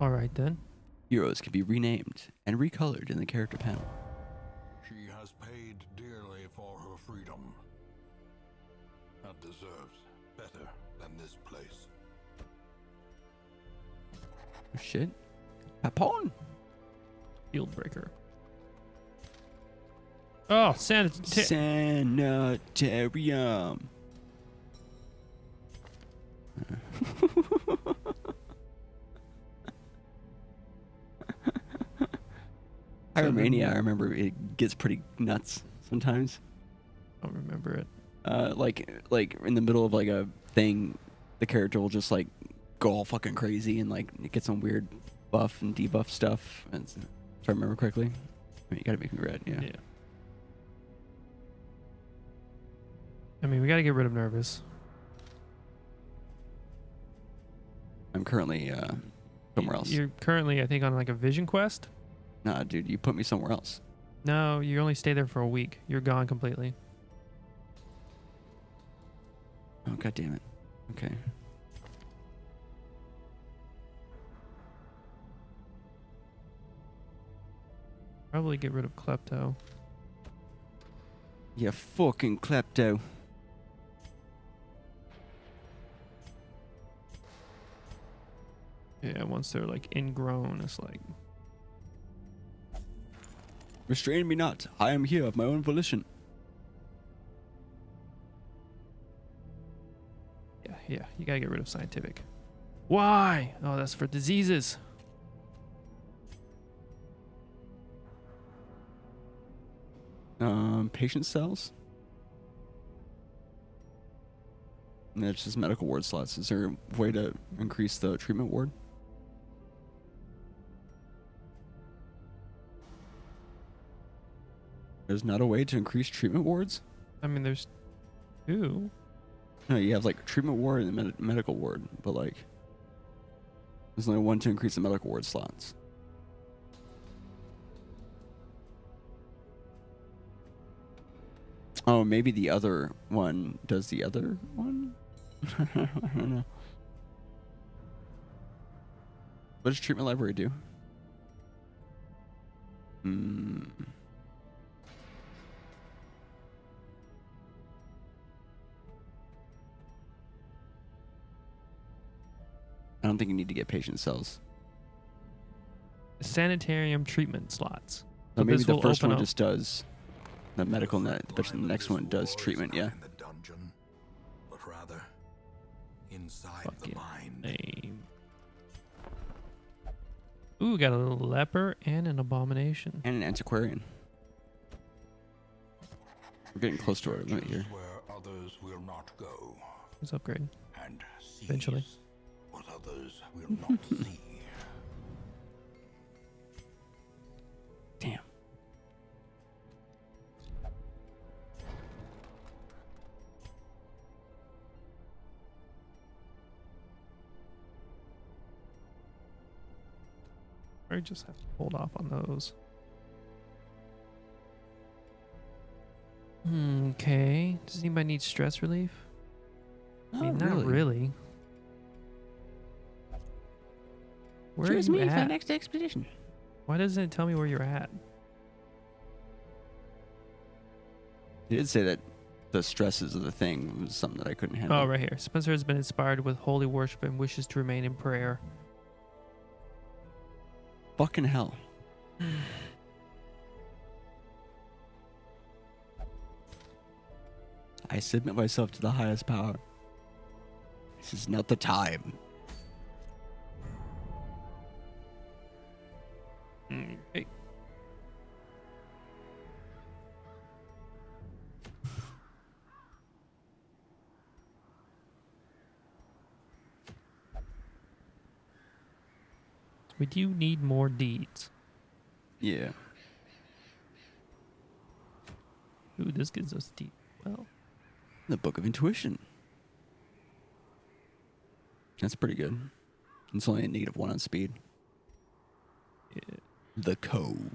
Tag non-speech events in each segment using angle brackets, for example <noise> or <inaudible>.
All right then. Heroes can be renamed and recolored in the character panel. She has paid dearly for her freedom. And deserves better than this place. Oh, shit. Papon. Shieldbreaker. Oh, sanita- Sanitarium. Pyromania, I remember it gets pretty nuts sometimes. I don't remember it. Uh, like like in the middle of like a thing, the character will just like go all fucking crazy and like get some weird buff and debuff stuff. And if I remember correctly, I mean, you gotta make me red, yeah. Yeah. I mean, we got to get rid of nervous. I'm currently uh, somewhere else. You're currently, I think, on like a vision quest. Nah, dude, you put me somewhere else. No, you only stay there for a week. You're gone completely. Oh god damn it. Okay. Probably get rid of klepto. Yeah, fucking klepto. Yeah, once they're like ingrown, it's like Restrain me not. I am here of my own volition. yeah, yeah. You gotta get rid of scientific. Why? Oh, that's for diseases. Um, patient cells. That's just medical ward slots. Is there a way to increase the treatment ward? There's not a way to increase treatment wards? I mean, there's two. No, you have like treatment ward and med- medical ward, but like there's only one to increase the medical ward slots. Oh, maybe the other one does the other one? <laughs> I don't know. What does treatment library do? Hmm. I don't think you need to get patient cells. Sanitarium treatment slots. So So maybe the first one up- just does the medical net, but the next one does treatment, yeah. In the dungeon, but rather inside Fucking the mind. name. Ooh, got a little leper and an abomination. And an antiquarian. We're getting close to our limit here. Where others will not go, Let's upgrade. and sees Eventually. What others will not <laughs> see. Damn. I just have to hold off on those. Hmm, Okay. Does anybody need stress relief? I mean, not really. Where Choose are you me for the next expedition. Why doesn't it tell me where you're at? You did say that the stresses of the thing was something that I couldn't handle. Oh, right here. Spencer has been inspired with holy worship and wishes to remain in prayer. Fucking hell. <sighs> I submit myself to the highest power. This is not the time. Okay. We do need more deeds. Yeah. Ooh, this gives us deep. Well, The Book of Intuition. That's pretty good. It's only a negative one on speed. The Cove.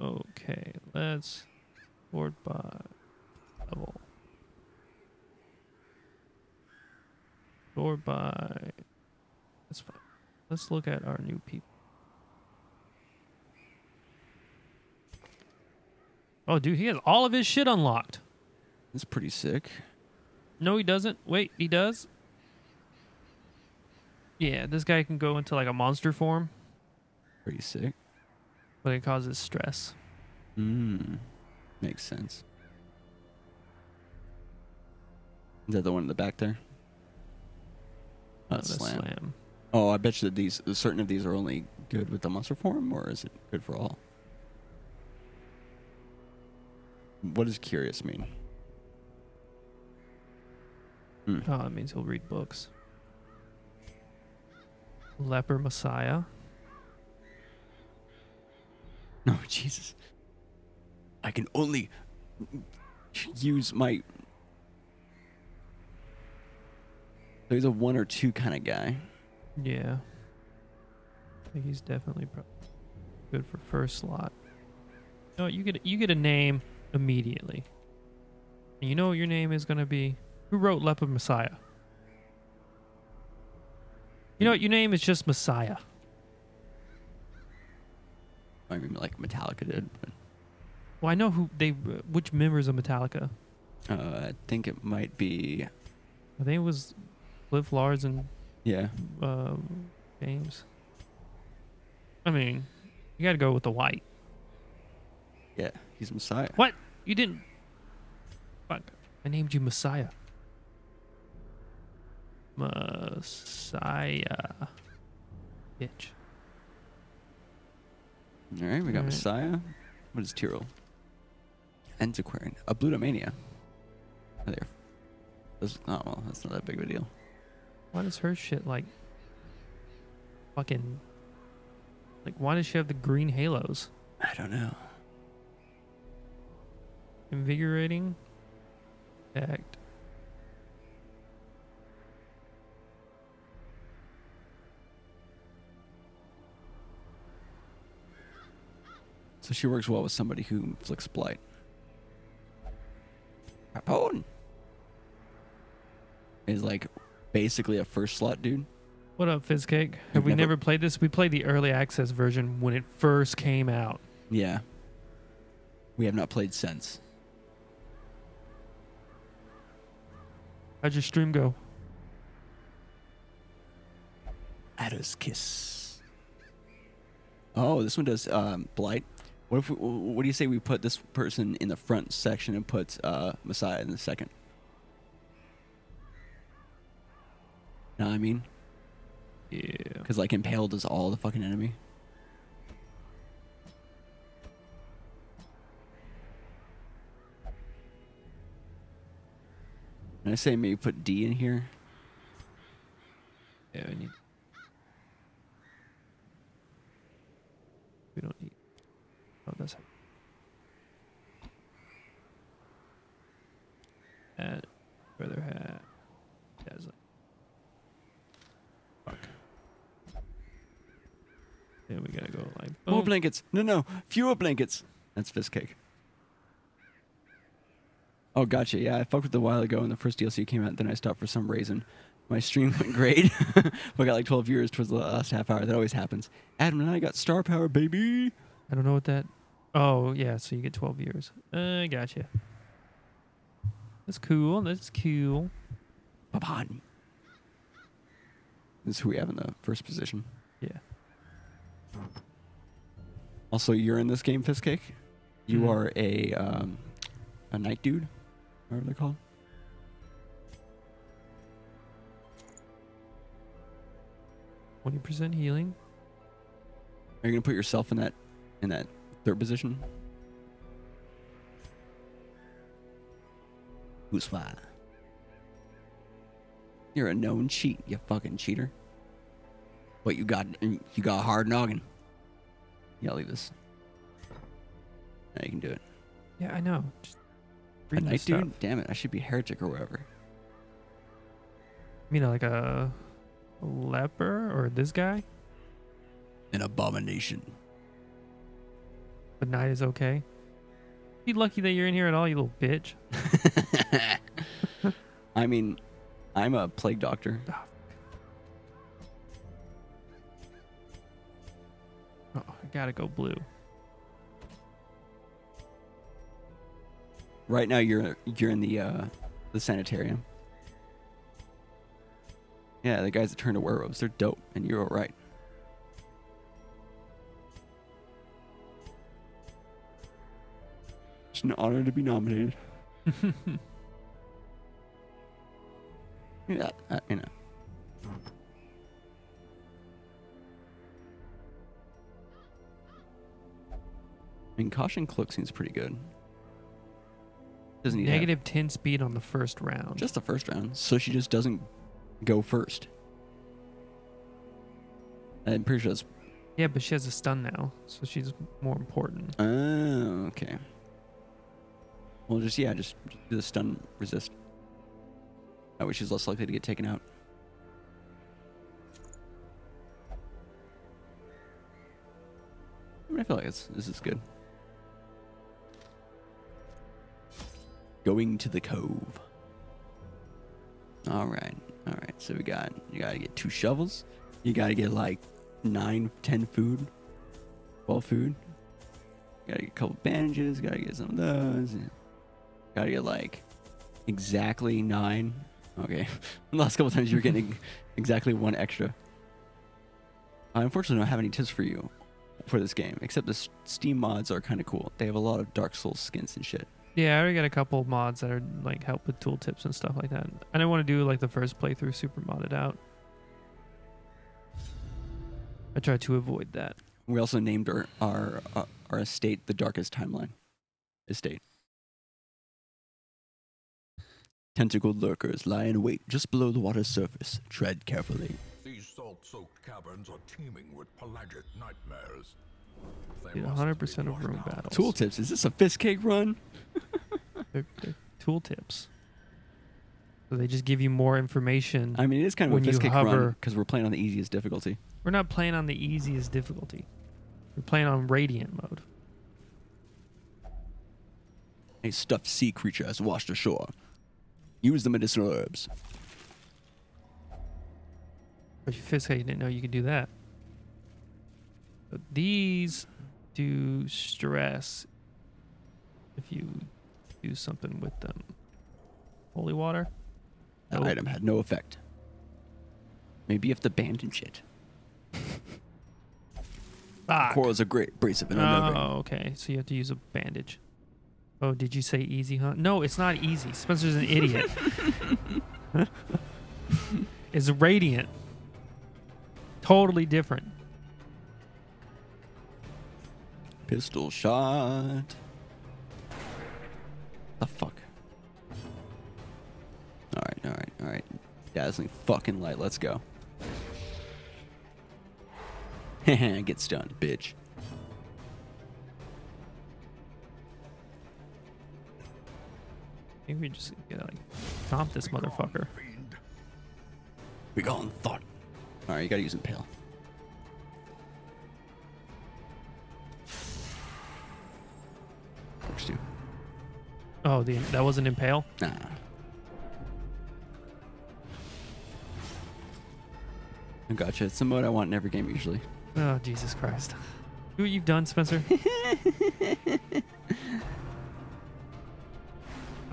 Okay, let's sort by level. Sort by. That's fine. Let's look at our new people. Oh, dude, he has all of his shit unlocked. That's pretty sick. No, he doesn't. Wait, he does. Yeah, this guy can go into like a monster form, Pretty sick. but it causes stress. Mm. Makes sense. Is that the one in the back there? That's the slam. Oh, I bet you that these certain of these are only good with the monster form, or is it good for all? What does curious mean? Hmm. Oh, it means he'll read books. Leper Messiah. No, Jesus. I can only use my. So he's a one or two kind of guy. Yeah. I think he's definitely good for first slot. No, you get you get a name immediately. You know what your name is gonna be? Who wrote Leper Messiah? You know what? Your name is just Messiah. I mean, like Metallica did. But, Well, I know who they, which members of Metallica. uh, I think it might be. I think it was Cliff Lars and Yeah. um, James. I mean, you got to go with the white. Yeah. He's Messiah. What? You didn't. Fuck. I named you Messiah. Messiah. Bitch. All right, we got Alright. Messiah. What is Tyrell? Antiquarian. Ablutomania. Oh, there. That's, oh, well, that's not that big of a deal. Why does her shit like. Fucking. Like, why does she have the green halos? I don't know. Invigorating. Act. So she works well with somebody who flicks blight. Capone is like basically a first slot dude. What up, Fizzcake? Have You've we never- never played this? We played the early access version when it first came out. Yeah. We have not played since. How'd your stream go? Adder's Kiss. Oh, this one does um, blight. What if? We, what do you say we put this person in the front section and put uh, Messiah in the second? Know what I mean? Yeah. Because like impale does all the fucking enemy. And I say maybe put D in here. Yeah, we need. We don't need. That's. Add further hat. Dazzling. Fuck. Yeah, we gotta go like. More blankets. No, no, fewer blankets. That's fist cake. Oh, gotcha. Yeah, I fucked with it a while ago when the first DLC came out. Then I stopped for some reason. My stream went great. <laughs> I got like 12 viewers towards the last half hour. That always happens. Adam and I got star power, baby. I don't know what that. Oh yeah, so you get twelve years. I Uh, gotcha. That's cool. That's cool. Babon. This is who we have in the first position. Yeah. Also, you're in this game, Fist Cake. You Mhm. are a um, a knight dude, whatever they're called. Twenty percent healing. Are you gonna put yourself in that in that third position? Who's fire? You're a known cheat, you fucking cheater. What you got? You got a hard noggin. Yeah, I'll leave this. Now you can do it. Yeah, I know. Just A reading the stuff. dude? Damn it! I should be heretic or whatever. You know, like a leper or this guy, An abomination. But knight is okay. Be lucky that you're in here at all, you little bitch. <laughs> <laughs> I mean, I'm a plague doctor. Oh, I Gotta go blue. Right now you're you're in the uh the sanitarium. Yeah, the guys that turn to werewolves, they're dope, and you're all right. It's an honor to be nominated. <laughs> Yeah, uh, you know. I mean, caution cloak seems pretty good. Doesn't need to have- Negative 10 speed on the first round. just the first round, so she just doesn't go first. I'm pretty sure that's. yeah, but she has a stun now, so she's more important. Oh, okay. Just yeah, just do the stun resist. That way she's less likely to get taken out. I, mean, I feel like this is good. Going to the cove. All right, all right. So we got you got to get two shovels. You got to get like nine, ten food, twelve food. Got to get a couple bandages. Got to get some of those. Got get like exactly nine. Okay, <laughs> the last couple times you were getting <laughs> exactly one extra. I unfortunately don't have any tips for you for this game, except the Steam mods are kind of cool. They have a lot of Dark Souls skins and shit. Yeah, I already got a couple mods that are like help with tooltips and stuff like that. I don't want to do like the first playthrough super modded out. I try to avoid that. We also named our our uh, our estate the Darkest Timeline estate. Tentacled lurkers lie in wait just below the water's surface. Tread carefully. These salt-soaked caverns are teeming with pelagic nightmares. They 100% of room out. battles. Tooltips. Is this a fist cake run? <laughs> They're, they're tooltips. So they just give you more information. I mean, it is kind of When a you fist cake run because we're playing on the easiest difficulty. We're not playing on the easiest difficulty. We're playing on radiant mode. A stuffed sea creature has washed ashore. Use the medicinal herbs. But you fist you didn't know you could do that. But these do stress if you do something with them. Holy water? That Nope. item had no effect. Maybe you have to bandage it. Ah. <laughs> Corals are great, abrasive and unnerving. Oh, okay. So you have to use a bandage. Oh, did you say easy, huh? No, it's not easy. Spencer's an idiot. <laughs> <laughs> it's radiant. Totally different. Pistol shot. The fuck? Alright, alright, alright. Dazzling fucking light, let's go. <laughs> Get stunned, bitch. Maybe we just gotta like stomp this motherfucker. Be gone, thought. Alright, you gotta use Impale. Works too. Oh, the that wasn't impale. Nah. I gotcha. It's the mode I want in every game usually. Oh, Jesus Christ. See what you've done, Spencer? <laughs>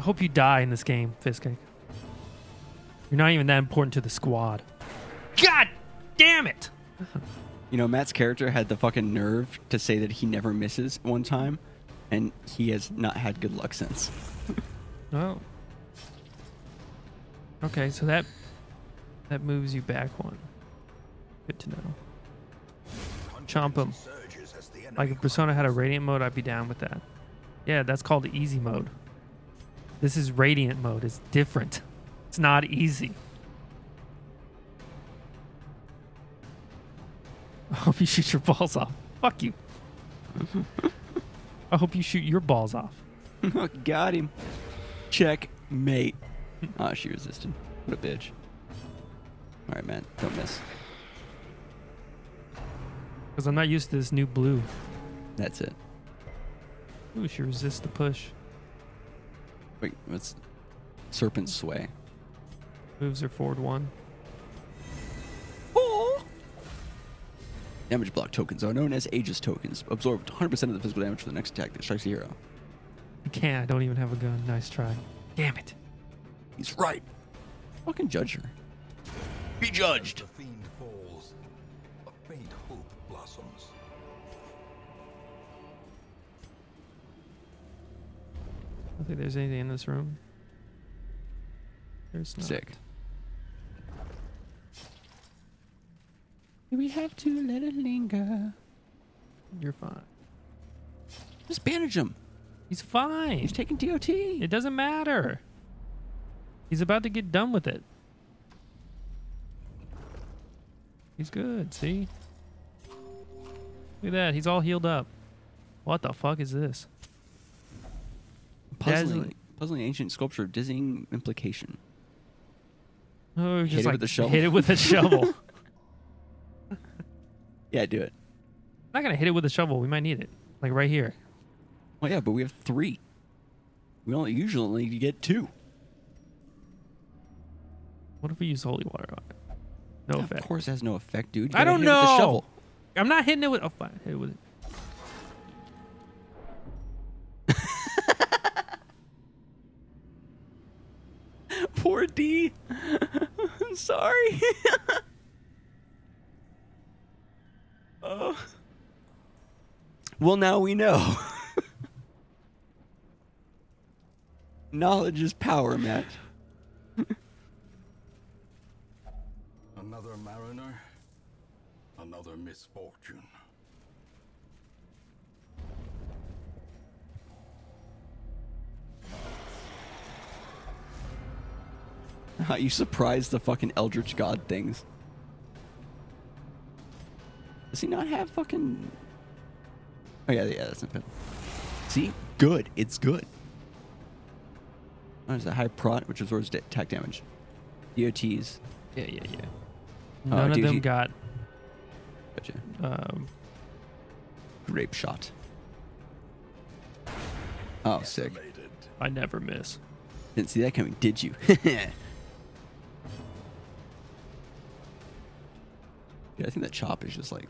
I hope you die in this game, Fistcake. You're not even that important to the squad. God damn it! You know, Matt's character had the fucking nerve to say that he never misses one time, and he has not had good luck since. <laughs> Oh. Okay, so that that moves you back one. Good to know. Chomp 'em. Surges as the Like if Persona had a radiant mode, I'd be down with that. Yeah, that's called easy mode. This is radiant mode. It's different. It's not easy. <laughs> I hope you shoot your balls off. Fuck you. I hope you shoot your balls off. <laughs> Got him. Check mate. Ah, she resisted. What a bitch. All right, man. don't miss. Because I'm not used to this new blue. That's it. Ooh, she resists the push. Wait, what's Serpent Sway? Moves her forward one. Oh! Damage block tokens are known as Aegis tokens. Absorb 100% of the physical damage for the next attack that strikes the hero. You can't. I don't even have a gun. Nice try. Damn it. He's right. Fucking judge her. Be judged. Think there's anything in this room. There's not. Sick. We have to let it linger. You're fine. Just bandage him. He's fine. He's taking DOT. It doesn't matter. He's about to get done with it. He's good, see? Look at that. He's all healed up. What the fuck is this? Puzzling, puzzling ancient sculpture of dizzying implication. Oh, Hit just it like with the shovel. hit it with a shovel. <laughs> <laughs> Yeah, do it. I'm not gonna hit it with a shovel. We might need it, like right here. Well, yeah, but we have three. We only usually get two. What if we use holy water on it? No Yeah, effect. Of course, it has no effect, dude. You I don't hit it know. shovel. I'm not hitting it with. Oh, fine. Hit it with. Poor D. <laughs> I'm sorry. <laughs> oh. Well, now we know. <laughs> Knowledge is power, Matt. Another mariner. Another misfortune. How you surprised the fucking Eldritch God things. Does he not have fucking. Oh, yeah, yeah, that's not bad. See? Good. It's good. Oh, there's a high prot, which absorbs attack damage. DOTs. Yeah, yeah, yeah. Oh, None of dude, them he- got. Gotcha. Um, Grape shot. Oh, sick. I never miss. Didn't see that coming, did you? <laughs> Yeah, I think that chop is just like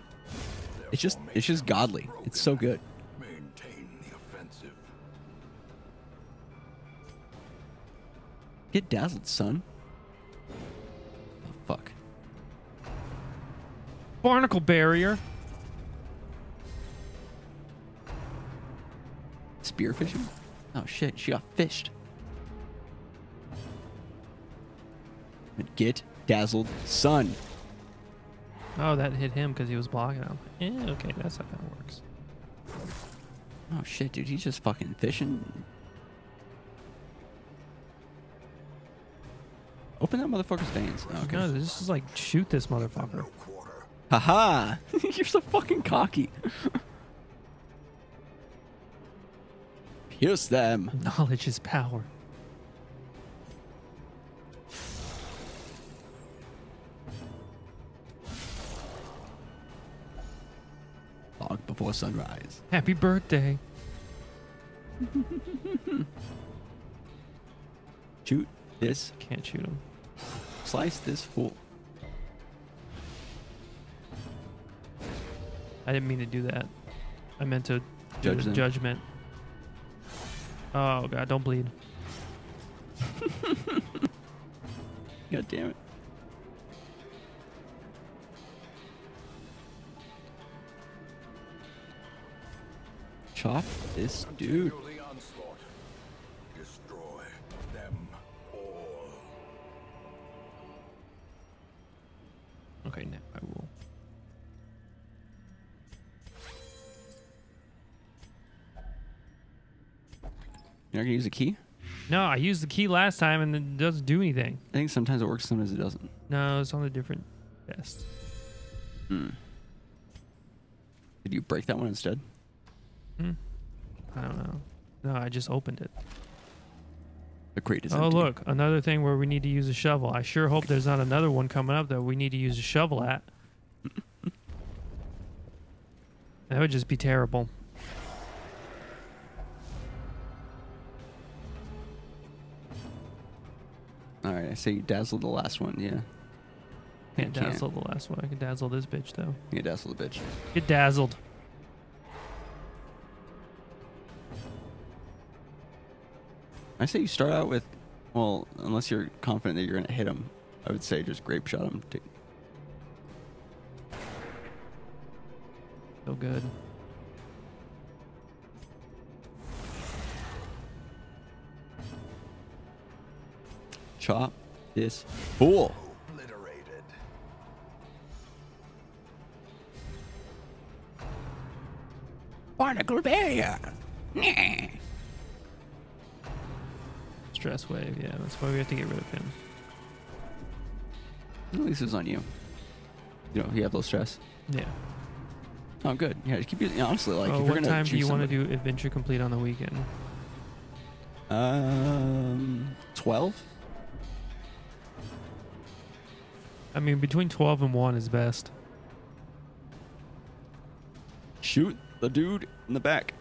it's just it's just godly. It's so good. Maintain the offensive. Get dazzled, son. Oh, fuck. Barnacle barrier. Spearfishing? Oh shit, she got fished. Get dazzled, son. Oh, that hit him because he was blocking him. Yeah, eh, okay, that's how that works. Oh shit, dude, he's just fucking fishing. Open that motherfucker's veins. Oh, okay. No, this is like shoot this motherfucker. Haha! <laughs> You're so fucking cocky. <laughs> Pierce them. Knowledge is power. Before sunrise. Happy birthday. <laughs> Shoot this. Can't shoot him. Slice this fool. I didn't mean to do that. I meant to Judge the judgment. Oh god, don't bleed. <laughs> God damn it. Chop this dude. Continue the onslaught. Destroy them all. Okay, now I will. You're not gonna use a key? No, I used the key last time and it doesn't do anything. I think sometimes it works, sometimes it doesn't. No, it's on a different chest. Hmm. Did you break that one instead? Hmm. I don't know. No, I just opened it. The crate is Oh, empty. look, another thing where we need to use a shovel. I sure hope there's not another one coming up that we need to use a shovel at. <laughs> that would just be terrible. All right, I say you dazzled the last one. Yeah. Can't can't. dazzle the last one. I can dazzle this bitch though. You dazzle the bitch. Get dazzled. I say you start out with, well, unless you're confident that you're gonna hit him, I would say just grape shot him. to- So good. Chop this fool. Obliterated. Barnacle barrier. Stress wave. Yeah, that's why we have to get rid of him. At least it's on you. You know, you have low stress. Yeah. Oh, good. Yeah, just keep using. Honestly, like Oh, if you're what time do you want to do adventure complete on the weekend? Um, twelve. I mean, between 12 and 1 is best. Shoot the dude in the back.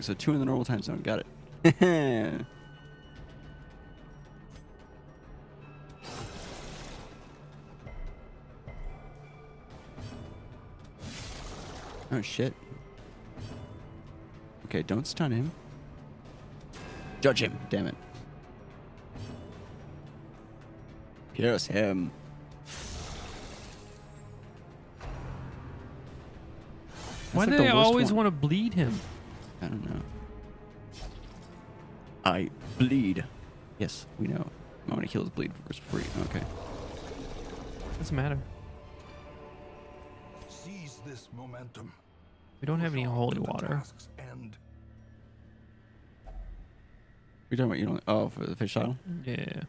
Perfect. So two in the normal time zone. Got it. <laughs> oh shit. Okay, don't stun him. Judge him. Damn it. Pierce him. Why That's do like the worst always want to bleed him? I don't know. I bleed. Yes, we know. I want to heal his bleed first free. Okay. Doesn't matter. Seize this momentum. We don't have any holy water. task's end. You're talking about you don't. Oh, for the fish idol. Yeah.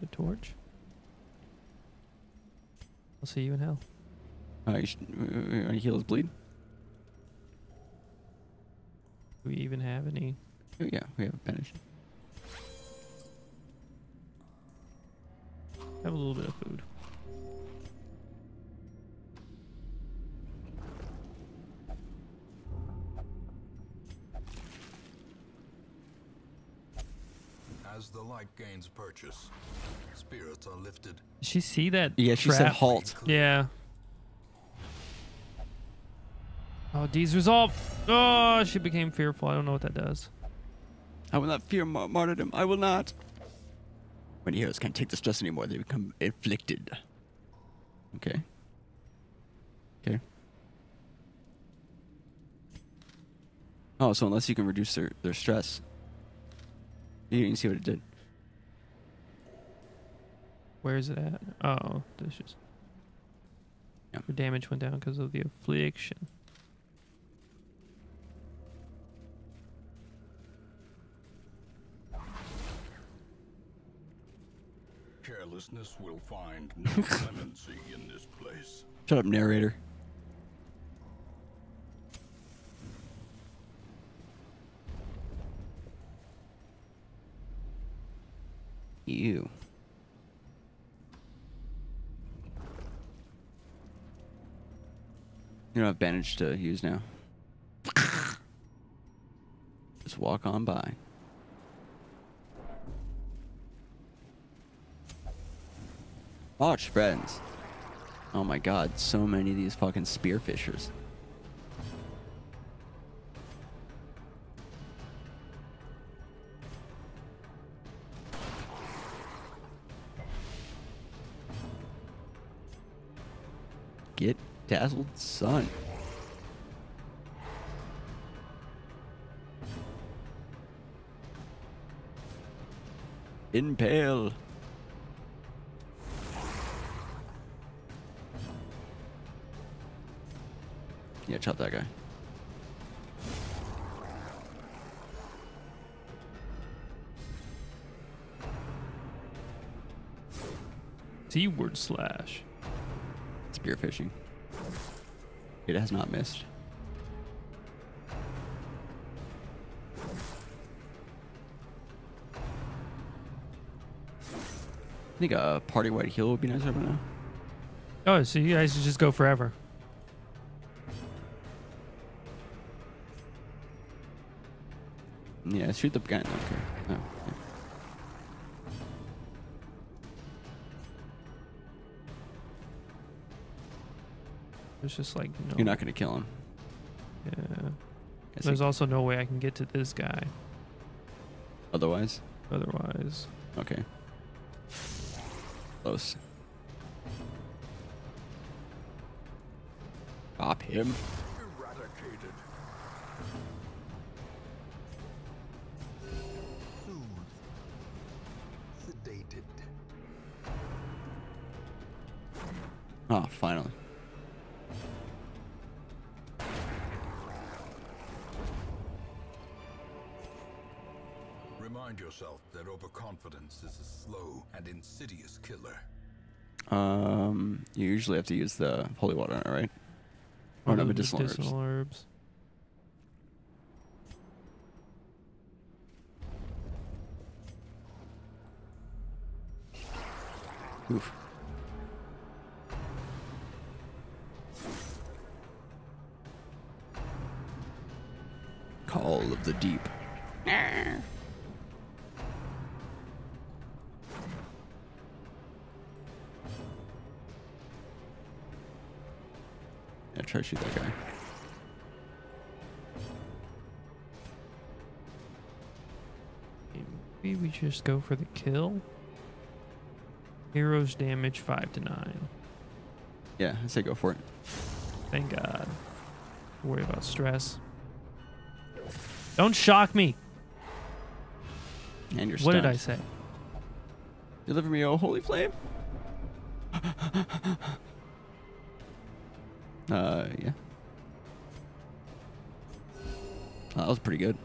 The torch. I'll see you in hell. Uh, you should uh, heal his bleed. Do we even have any? Oh, yeah, we have a bandage. Have a little bit of food. As the light gains purchase, spirits are lifted. Did she see that? Yeah, she said halt. Yeah. Oh, D's resolve. Oh, she became fearful. I don't know what that does. I will not fear mar- martyrdom. I will not. When heroes can't take the stress anymore, they become afflicted. Okay. Okay. Oh, so unless you can reduce their, their stress. You didn't see what it did. Where is it at? Oh, this just. Yeah. Her damage went down because of the affliction. Carelessness will find no <laughs> clemency in this place. Shut up, narrator. You. You don't have bandage to use now. <laughs> Just walk on by. Watch, friends. Oh my god, so many of these fucking spearfishers. Get dazzled, son. Impale. Yeah, chop that guy. T word slash. Spearfishing. It has not missed. I think a party white heal would be nice right now. Oh, so you guys just go forever. Shoot the guy. Okay. Oh, yeah. There's just like no. You're not gonna kill him. Yeah. There's also no way I can get to this guy. otherwise. Otherwise, Okay. Close. Stop him. Overconfidence is a slow and insidious killer. Um, you usually have to use the holy water on it, right? Or no, of the medicinal herbs. medicinal herbs. Oof. Call of the deep. Try to shoot that guy. Maybe we just go for the kill. Heroes damage five to nine. Yeah, I say go for it. Thank God. Don't worry about stress. Don't shock me. And you're What did I say? Deliver me, oh holy flame. Uh, yeah. Oh, that was pretty good.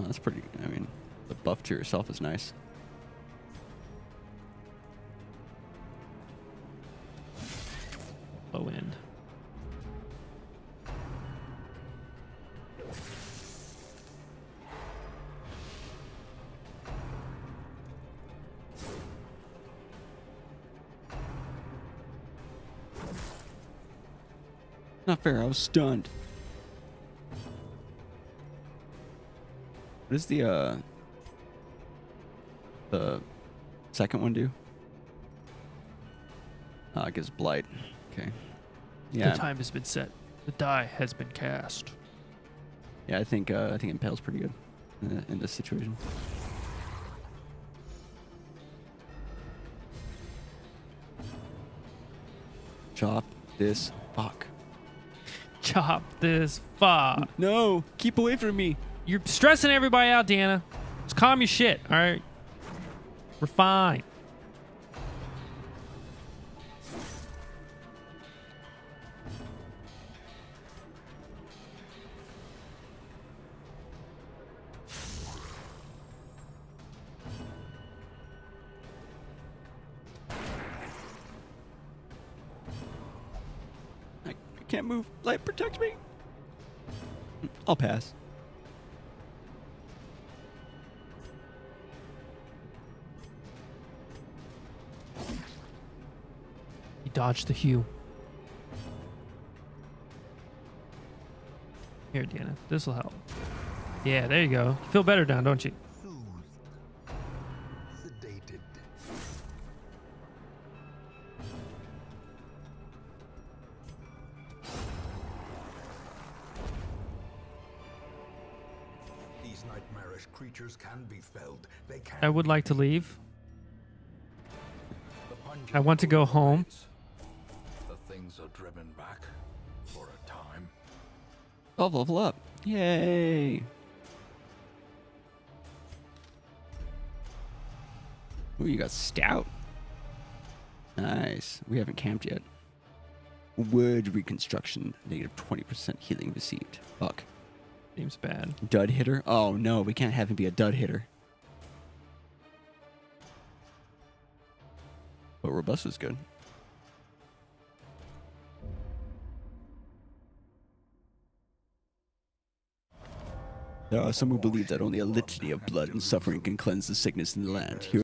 Oh, that's pretty. I mean, the buff to yourself is nice. Was stunned. What does the uh the second one do? Uh, it gives blight. Okay. Yeah. The time has been set. The die has been cast. Yeah, I think uh, I think impale's pretty good in, in this situation. Chop this. Chop this fuck. No, keep away from me. You're stressing everybody out, Deanna. Just calm your shit, all right? We're fine. Pass. He dodged the hue. Here, Deanna. This will help. Yeah, there you go. You feel better now, don't you? Nightmarish creatures can be felled. They can I would like to leave. I want to go home. The things are driven back for a time. Level, level up. Yay. Ooh, you got stout. Nice. We haven't camped yet. Word reconstruction. Negative 20% healing received. Fuck. Seems bad. Dud hitter? Oh no, we can't have him be a dud hitter. But robust is good. There are some who believe that only a litany of blood and suffering can cleanse the sickness in the land. Here